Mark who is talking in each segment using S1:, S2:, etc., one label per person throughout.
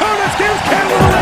S1: Curtis gives
S2: Cameron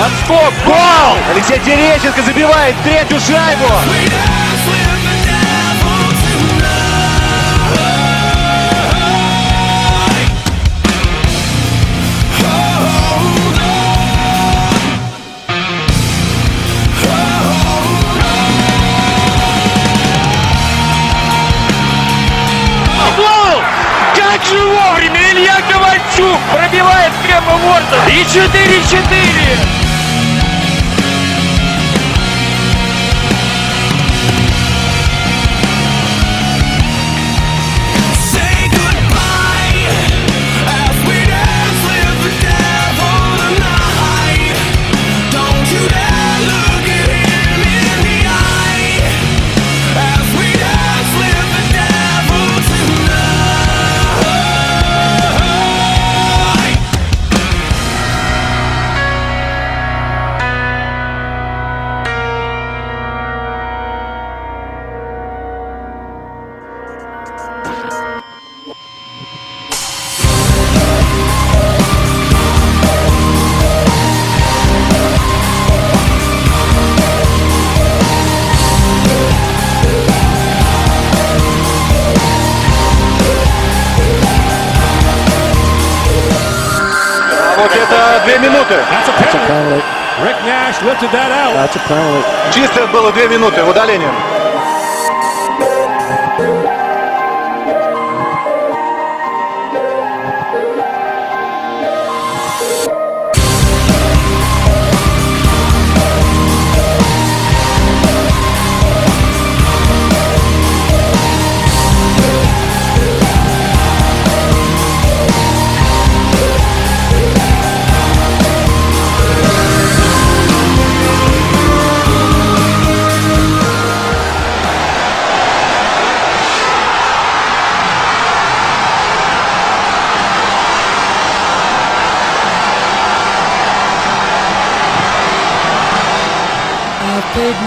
S3: Отскок, гол! Алексей Терещенко забивает третью шайбу. Как же вовремя Илья Ковальчук пробивает прямо в ворота. И 4-4. Вот это две минуты. Чисто было две минуты
S4: удалением.